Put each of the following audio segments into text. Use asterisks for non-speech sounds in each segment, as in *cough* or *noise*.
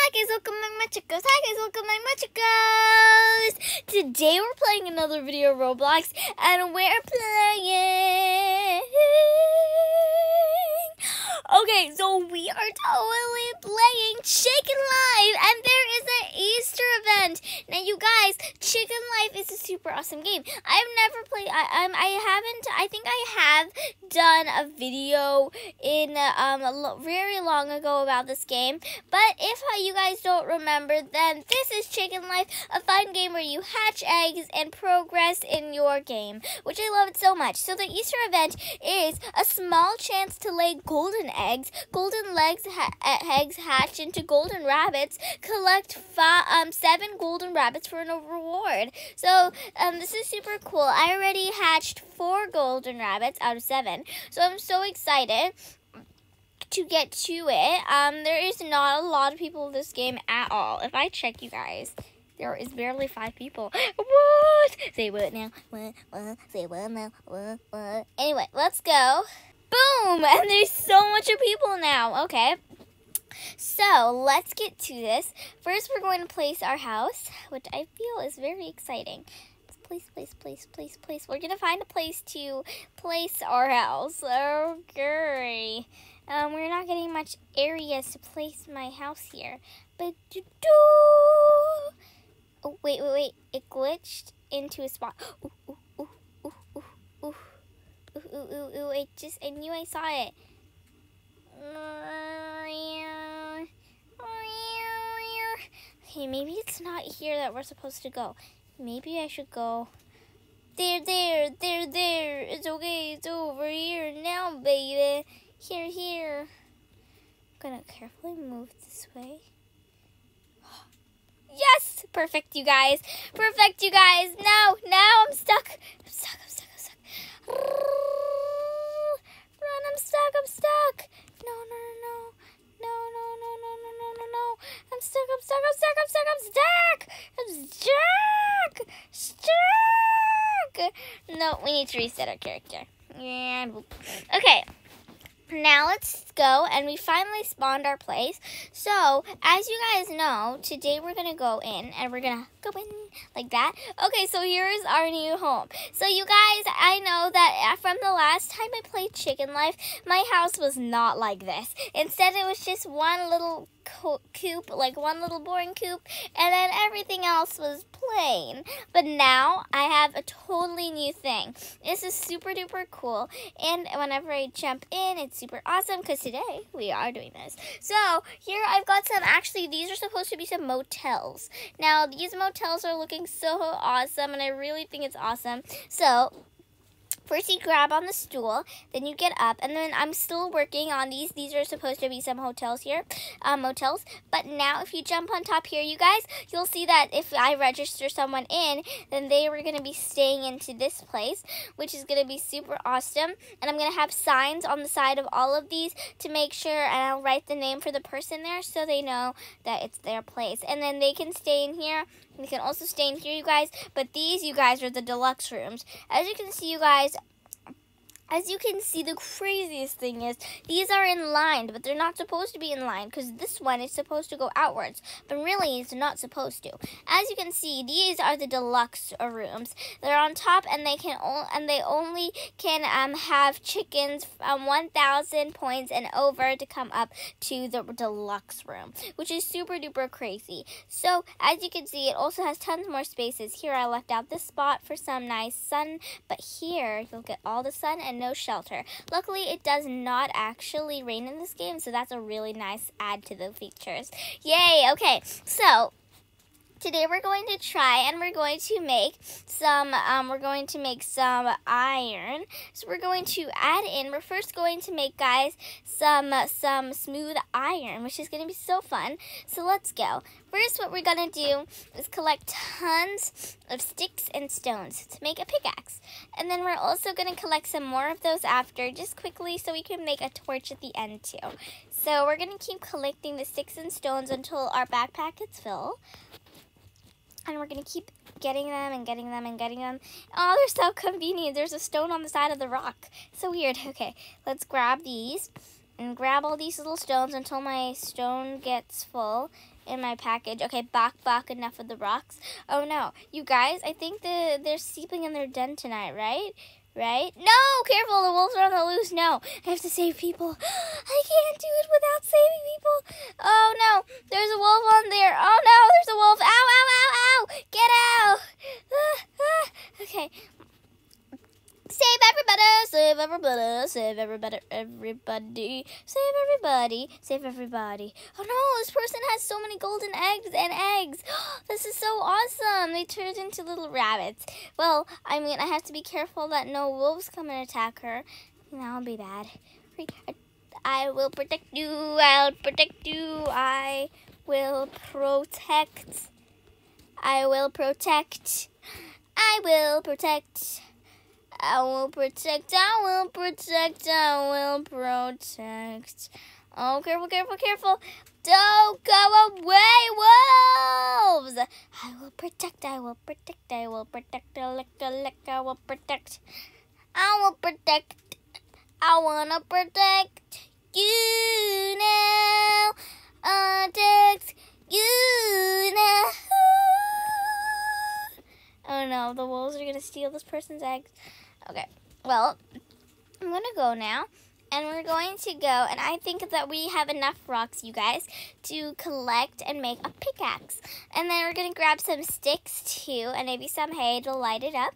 Hi guys, welcome back my chicos. Hi guys, welcome back my chicos. Today we're playing another video of Roblox and we're playing. Okay, so we are totally playing Chicken Life and there is an Easter event. Now you guys, Chicken Life is a super awesome game. I've never played I um I haven't I think I have done a video in um very long ago about this game, but if you guys don't remember, then this is Chicken Life, a fun game where you hatch eggs and progress in your game, which I love it so much. So the Easter event is a small chance to lay golden eggs. Golden legs ha eggs hatch into golden rabbits. Collect five, um, seven golden rabbits for a reward. So um, this is super cool. I already hatched four golden rabbits out of seven. So I'm so excited to get to it. Um, there is not a lot of people in this game at all. If I check you guys, there is barely five people. What? Say what now? What? What? Say what now? What? What? Anyway, let's go. Boom! *laughs* And there's so much of people now. Okay. So let's get to this. First, we're going to place our house, which I feel is very exciting place, place, place, place, place. We're gonna find a place to place our house. Okay. Um, we're not getting much areas to place my house here. But do do. Oh wait, wait, wait! It glitched into a spot. Ooh, ooh, ooh, ooh, ooh, ooh, ooh, ooh, ooh, ooh! I just, I knew I saw it. Okay, maybe it's not here that we're supposed to go. Maybe I should go. There, there, there, there. It's okay. It's over here now, baby. Here, here. I'm gonna carefully move this way. *gasps* Yes! Perfect, you guys. Perfect, you guys. Now, now I'm stuck. I'm stuck, I'm stuck, I'm stuck. I'm stuck, I'm stuck. No, no, no, no. No, no, no, no, no, no, no, no. I'm stuck, I'm stuck, I'm stuck, I'm stuck, I'm stuck. I'm stuck. Stuck. No, we need to reset our character. Yeah. Okay now let's go and we finally spawned our place. So as you guys know today we're gonna go in and we're gonna go in like that. Okay so here's our new home. So you guys i know that uh, from the last time i played chicken life my house was not like this. Instead it was just one little coop, like one little boring coop, and then everything else was plain. But now I have a totally new thing. This is super duper cool, and whenever I jump in, it's super awesome because today we are doing this. So here I've got some, actually these are supposed to be some motels. Now these motels are looking so awesome, and I really think it's awesome. So First you grab on the stool, then you get up, and then I'm still working on these. These are supposed to be some hotels here, um, motels. But now if you jump on top here, you guys, you'll see that if I register someone in, then they were going to be staying into this place, which is going to be super awesome. And I'm going to have signs on the side of all of these to make sure, and I'll write the name for the person there so they know that it's their place. And then they can stay in here they can also stay in here, you guys. But these, you guys, are the deluxe rooms. As you can see, you guys, as you can see, the craziest thing is these are in line, but they're not supposed to be in line because this one is supposed to go outwards, but really it's not supposed to. As you can see, these are the deluxe rooms. They're on top, and they can and they only can um, have chickens um 1,000 points and over to come up to the deluxe room, which is super duper crazy. So as you can see, it also has tons more spaces. Here I left out this spot for some nice sun, but here you'll get all the sun and no shelter. Luckily, it does not actually rain in this game, so that's a really nice add to the features. Yay! Okay, so today we're going to try and we're going to make some um, we're going to make some iron. So we're going to add in we're first going to make guys some some smooth iron which is going to be so fun. So let's go. First what we're going to do is collect tons of sticks and stones to make a pickaxe. And then we're also going to collect some more of those after just quickly so we can make a torch at the end too. So we're going to keep collecting the sticks and stones until our backpack gets full and we're going to keep getting them and getting them and getting them. Oh, they're so convenient. There's a stone on the side of the rock. So weird. *laughs* Okay, let's grab these. and grab all these little stones until my stone gets full in my package. Okay, back, back, enough of the rocks. Oh no, you guys, I think the, they're sleeping in their den tonight, right? Right? No, careful, the wolves are on the loose. No, I have to save people. *gasps* I can't do it without saving people. Oh no, there's a wolf on there. Oh no, there's a wolf. Ow, ow, ow, ow. Get out. Ah, *sighs* ah. Okay, Save everybody, save everybody, save everybody, everybody, save everybody, save everybody. Oh no, this person has so many golden eggs and eggs. *gasps* This is so awesome. They turned into little rabbits. Well, I mean, I have to be careful that no wolves come and attack her. That'll be bad. I will protect you, I'll protect you, I will protect. I will protect. I will protect. I will protect, I will protect, I will protect. Oh, careful, careful, careful. Don't go away, wolves! I will protect, I will protect, I will protect, I lick, lick, I will protect. I will protect, I wanna protect you now. Protect you now. Oh no, the wolves are gonna steal this person's eggs. Okay, well, I'm going to go now. And we're going to go, and I think that we have enough rocks, you guys, to collect and make a pickaxe. And then we're going to grab some sticks, too, and maybe some hay to light it up.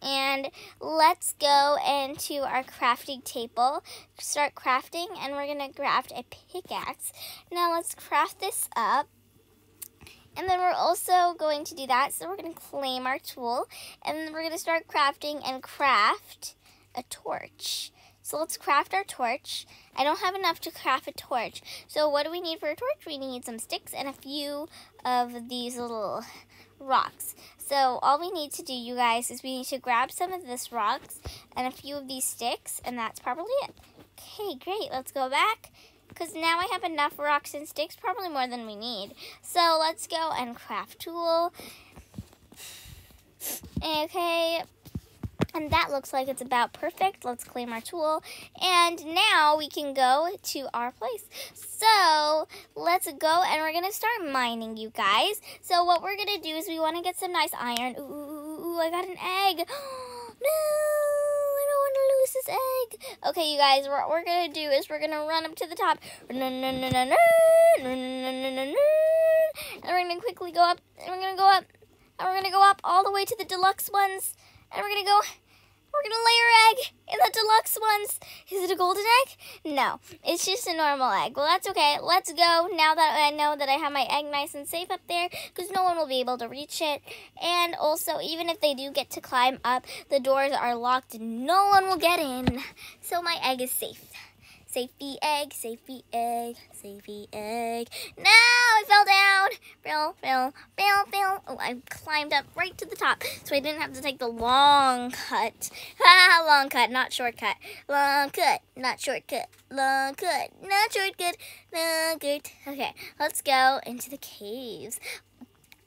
And let's go into our crafting table, start crafting, and we're going to craft a pickaxe. Now let's craft this up. And then we're also going to do that. So we're going to claim our tool. And then we're going to start crafting and craft a torch. So let's craft our torch. I don't have enough to craft a torch. So what do we need for a torch? We need some sticks and a few of these little rocks. So all we need to do, you guys, is we need to grab some of this rocks and a few of these sticks. And that's probably it. Okay, great. Let's go back because now I have enough rocks and sticks, probably more than we need. So let's go and craft tool. Okay, and that looks like it's about perfect. Let's claim our tool. And now we can go to our place. So let's go and we're going to start mining, you guys. So what we're going to do is we want to get some nice iron. Ooh, I got an egg. *gasps* no! This egg. Okay, you guys, what we're gonna do is we're gonna run up to the top. And we're gonna quickly go up. And we're gonna go up. And we're gonna go up all the way to the deluxe ones. And we're gonna go we're gonna lay our egg in the deluxe ones. Is it a golden egg? No, it's just a normal egg. Well, that's okay. Let's go now that I know that I have my egg nice and safe up there because no one will be able to reach it. And also, even if they do get to climb up, the doors are locked and no one will get in. So my egg is safe. Safety egg, safety egg, safety egg. No, I fell down. Fell, fell, fell, fell. Oh, I climbed up right to the top, so I didn't have to take the long cut. *laughs* Ha, long cut, not shortcut. Long cut, not shortcut. Long cut, not shortcut. Long cut. Okay, let's go into the caves.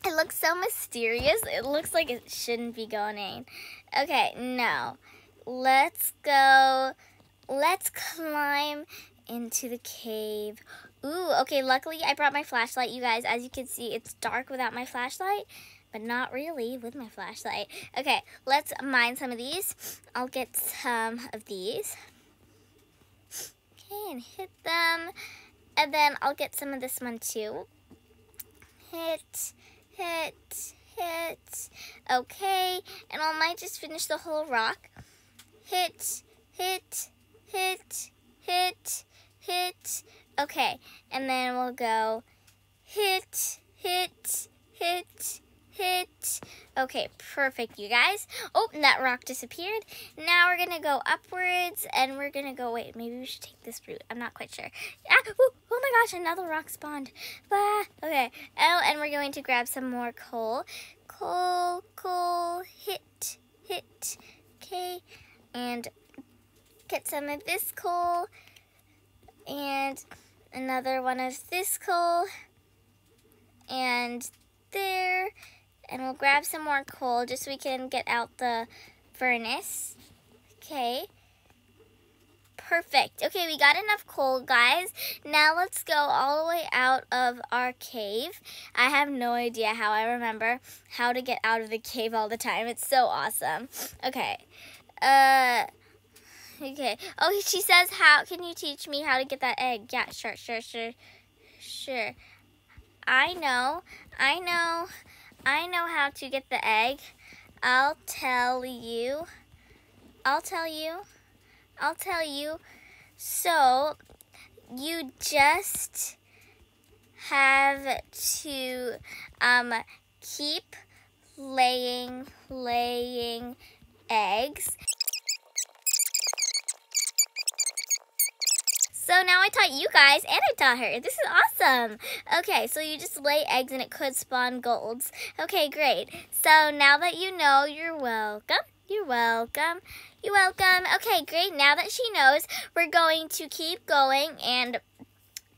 It looks so mysterious. It looks like it shouldn't be going. In. Okay, no. Let's go let's climb into the cave. Ooh, okay, luckily I brought my flashlight, you guys. As you can see, it's dark without my flashlight, but not really with my flashlight. Okay, let's mine some of these. I'll get some of these. Okay, and hit them. And then I'll get some of this one too. Hit, hit, hit. Okay, and I might just finish the whole rock. Hit, hit, hit, hit, hit. Okay, and then we'll go hit, hit, hit, hit. Okay, perfect, you guys. Oh, that rock disappeared. Now we're going to go upwards, and we're going to go, wait, maybe we should take this route. I'm not quite sure. Ah, ooh, oh my gosh, another rock spawned. Ah, okay, oh, and we're going to grab some more coal. Coal, coal, hit, hit. Okay, and get some of this coal and another one of this coal and there and we'll grab some more coal just so we can get out the furnace okay Perfect. Okay, we got enough coal, guys. Now let's go all the way out of our cave. I have no idea how I remember how to get out of the cave all the time. It's so awesome. Okay. Uh... Okay. Oh, she says how. Can you teach me how to get that egg? Yeah, sure, sure, sure, sure. I know. I know. I know how to get the egg. I'll tell you. I'll tell you. I'll tell you. So, you just have to um, keep laying, laying eggs. So now I taught you guys and I taught her. This is awesome. Okay, so you just lay eggs and it could spawn golds. Okay, great. So now that you know, you're welcome. You're welcome. You're welcome. Okay, great. Now that she knows, we're going to keep going and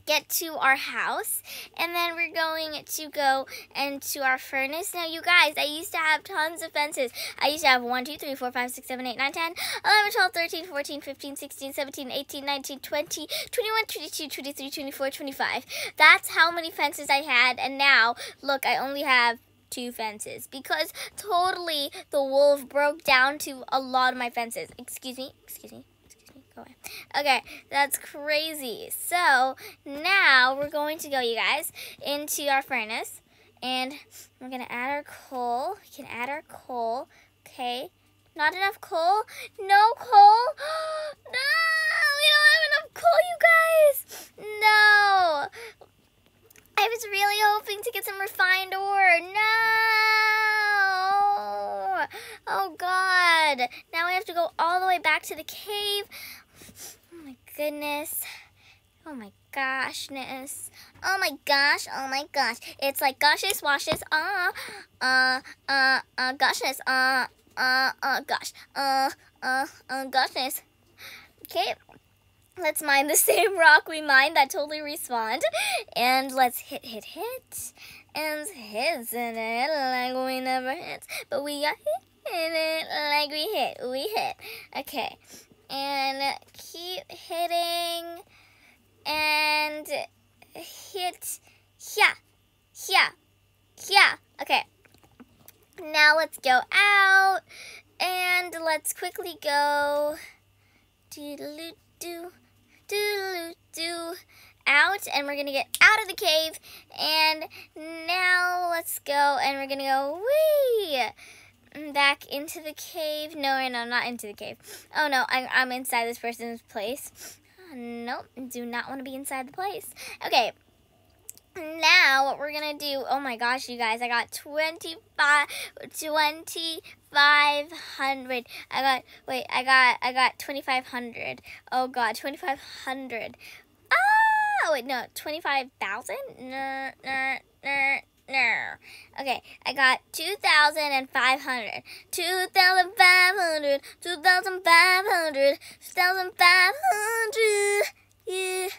get to our house and then we're going to go into our furnace. Now you guys, I used to have tons of fences. I used to have 1, 2, 3, 4, 5, 6, 7, 8, 9, 10, 11, 12, 13, 14, 15, 16, 17, 18, 19, 20, 21, 22, 23, 24, 25. That's how many fences I had and now, look, I only have two fences because totally the wolf broke down to a lot of my fences. Excuse me, excuse me, excuse me, go away. Okay, that's crazy. So now we're going to go, you guys, into our furnace and we're going to add our coal. We can add our coal, okay. Not enough coal? No coal? *gasps* no! We don't have enough coal, you guys! No! I was really hoping to get some refined ore. No! Oh, God. Now we have to go all the way back to the cave. Goodness. Oh, my goshness. Oh, my gosh. Oh, my gosh. It's like goshes, washes, uh, uh, uh, uh, goshness, uh, uh, uh, gosh, uh, uh, uh, goshness. Okay, Let's mine the *laughs* same rock we mined that totally respawned. And let's hit, hit, hit. And hit it like we never hit. But we got hit it like we hit. We hit. Okay. And keep hitting. And hit. Yeah. Yeah. Yeah. Okay. Now let's go out. And let's quickly go. Do do do do do out and we're gonna get out of the cave. And now let's go and we're gonna go wee back into the cave. No no not into the cave. Oh no I, I'm inside this person's place. Nope do not want to be inside the place. Okay now what we're gonna do oh my gosh you guys i got 25 2500 i got wait i got i got 2500 oh god 2500 ah wait no 25000 no no no no. Okay, I got 2,500. 2,500. 2,500. 2,500. Yeah.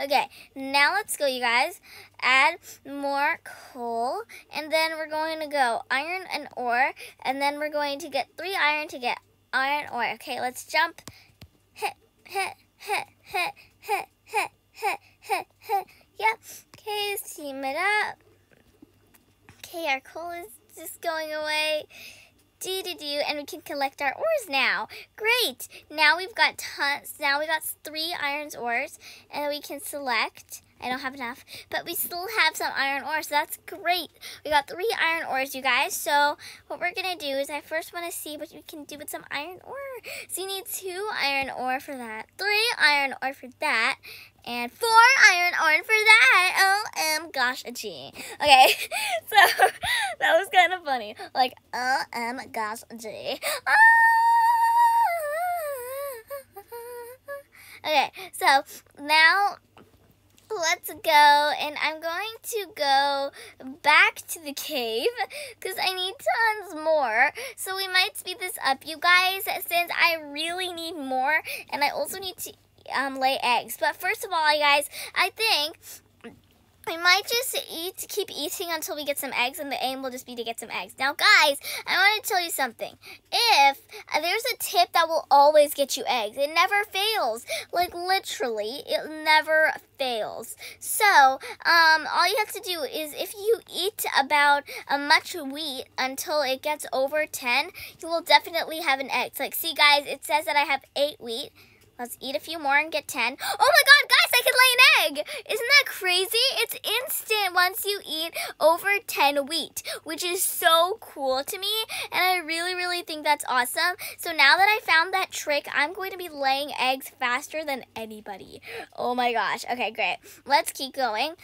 Okay, now let's go, you guys. Add more coal, and then we're going to go iron and ore, and then we're going to get three iron to get iron ore. Okay, let's jump. Hit, hit, hit, hit, hit, hit, hit, hit, hit. Yep. Okay, steam it up. Okay, our coal is just going away do do do and we can collect our ores now. Great. Now we've got tons now we got three irons ores and we can select. I don't have enough but we still have some iron ore so that's great. We got three iron ores you guys so what we're gonna do is I first want to see what we can do with some iron ore. So you need two iron ore for that three iron ore for that and four iron ore for that. Oh, gosh, a G. Okay, *laughs* so *laughs* that was kind of funny. Like, oh, um, gosh, a G. Ah! *laughs* Okay, so now let's go and I'm going to go back to the cave because I need tons more so we might speed this up you guys since I really need more and I also need to um, lay eggs. But first of all, you guys, I think we might just eat, keep eating until we get some eggs, and the aim will just be to get some eggs. Now, guys, I want to tell you something. If uh, there's a tip that will always get you eggs, it never fails. Like literally, it never fails. So, um, all you have to do is if you eat about a much wheat until it gets over 10, you will definitely have an egg. So, like, see, guys, it says that I have eight wheat. Let's eat a few more and get 10. Oh my god, guys, Can lay an egg! Isn't that crazy? It's instant once you eat over 10 wheat, which is so cool to me, and I really, really think that's awesome. So now that I found that trick, I'm going to be laying eggs faster than anybody. Oh my gosh. Okay, great. Let's keep going.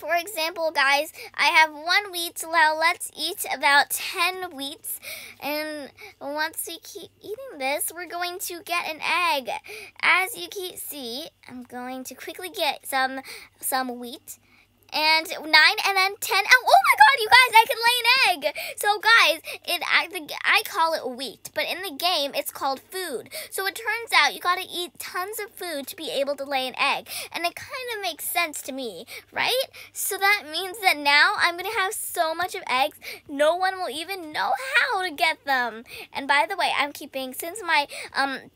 For example, guys, I have one wheat. so Now let's eat about 10 wheats. And once we keep eating this, we're going to get an egg. As you can see, I'm going to quickly get some some wheat and nine and then ten. Oh, oh my god, you guys, I can lay an egg. So guys, it I, the, I call it wheat, but in the game it's called food. So it turns out you gotta eat tons of food to be able to lay an egg. And it kind of makes sense to me, right? So that means that now I'm gonna have so much of eggs, no one will even know how to get them. And by the way, I'm keeping, since my um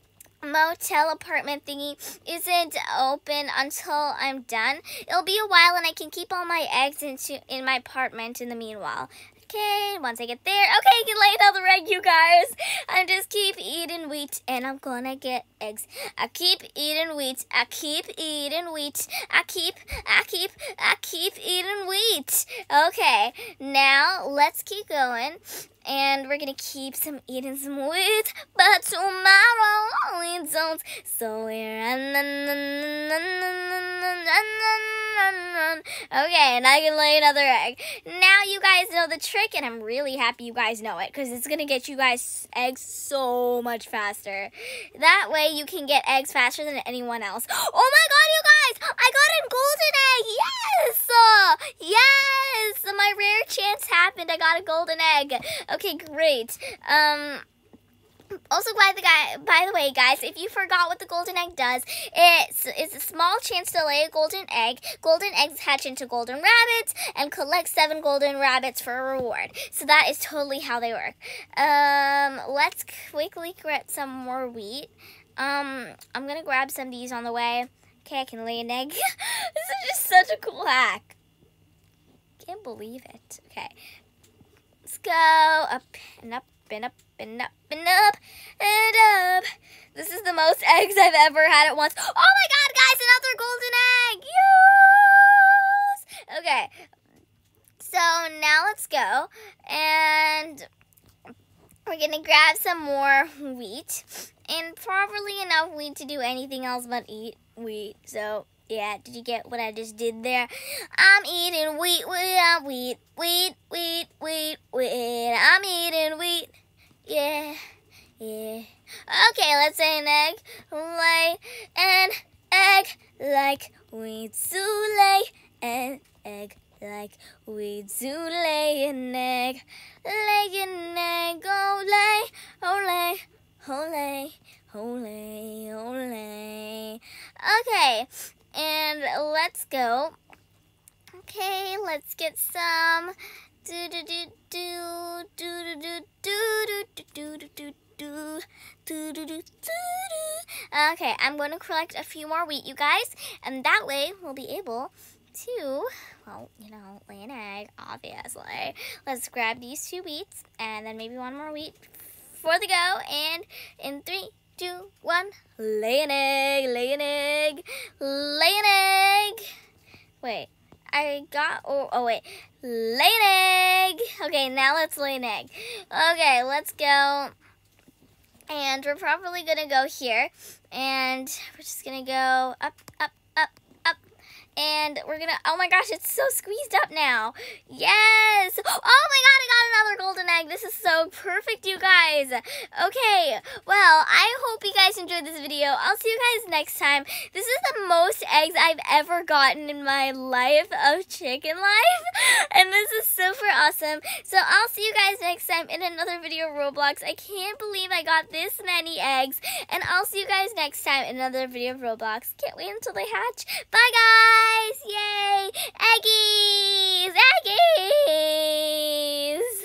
motel apartment thingy isn't open until I'm done. It'll be a while and I can keep all my eggs into in my apartment in the meanwhile. Okay, once I get there, okay, I can lay the egg, you guys. I just keep eating wheat and I'm gonna get eggs. I keep eating wheat. I keep eating wheat. I keep, I keep, I keep eating wheat. Okay, now let's keep going and we're gonna keep some eating some wheat, but tomorrow we don't. So we're okay, and I can lay another egg. Now you guys know the trick, and I'm really happy you guys know it because it's gonna get you guys eggs so much faster. That way you can get eggs faster than anyone else. *gasps* Oh my god, you guys! I got a golden egg! Yes! Yes! My rare chance happened. I got a golden egg. Okay, great. Um, also, by the guy, by the way, guys, if you forgot what the golden egg does, it's it's a small chance to lay a golden egg. Golden eggs hatch into golden rabbits and collect seven golden rabbits for a reward. So that is totally how they work. Um, let's quickly get some more wheat. Um, I'm gonna grab some of these on the way. Okay, I can lay an egg. *laughs* this is just such a cool hack. Can't believe it. Okay, let's go up and up and up and up and up and up. This is the most *laughs* eggs I've ever had at once. Oh my god, guys, another golden egg! Yes! Okay, so now let's go and we're gonna grab some more wheat and probably enough wheat to do anything else but eat wheat. So yeah, did you get what I just did there? I'm eating wheat, wheat, wheat, wheat, wheat, wheat, wheat. I'm eating wheat. Yeah, yeah. Okay, let's say an egg. Lay an egg like we do lay an egg like we do lay an egg. Lay an egg, oh lay, oh lay, oh lay, oh lay, oh lay. Okay, and let's go. Okay, let's get some do do do do do do do do Okay, I'm going to collect a few more wheat, you guys, and that way we'll be able to, well, you know, lay an egg, obviously. Let's grab these two wheats, and then maybe one more wheat for the go, and in three, two, one, lay an egg, lay an egg, lay an egg. Wait, I got, oh, oh wait, lay an egg. Okay, now let's lay an egg. Okay, let's go. And we're probably going to go here. And we're just going to go up, up, up, up. And we're to, oh my gosh, it's so squeezed up now. Yes. Oh my god, I got another golden egg. This is so perfect, you guys. Okay, well, I hope you guys guys enjoyed this video. I'll see you guys next time. This is the most eggs I've ever gotten in my life of chicken life. *laughs* And this is super awesome. So I'll see you guys next time in another video Roblox. I can't believe I got this many eggs. And I'll see you guys next time in another video of Roblox. Can't wait until they hatch. Bye guys! Yay! Eggies! Eggies!